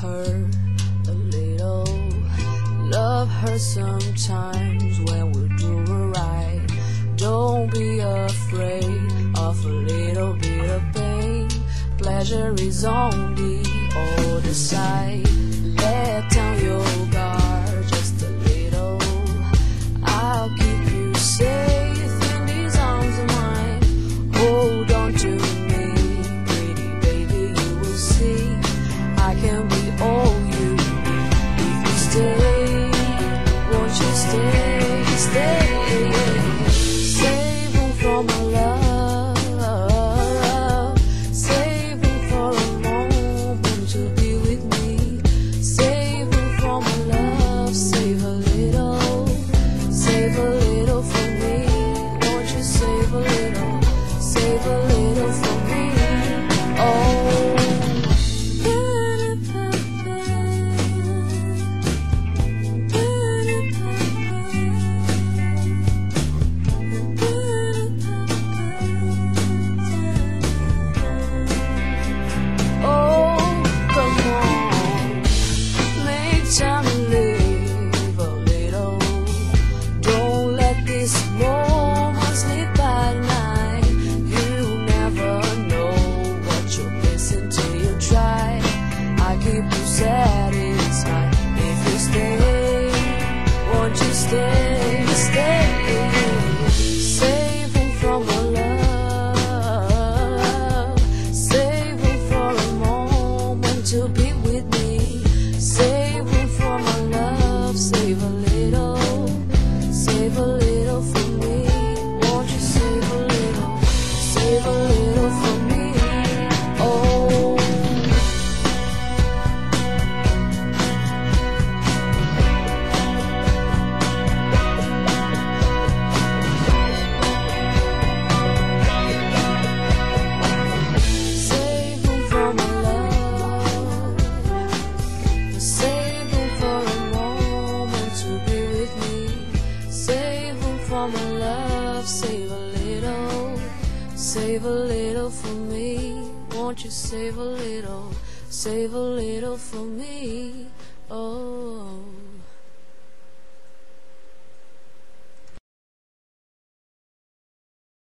Her a little. Love her sometimes when we do her right. Don't be afraid of a little bit of pain. Pleasure is on the other side. Save a little for me, won't you save a little, save a little for me, oh.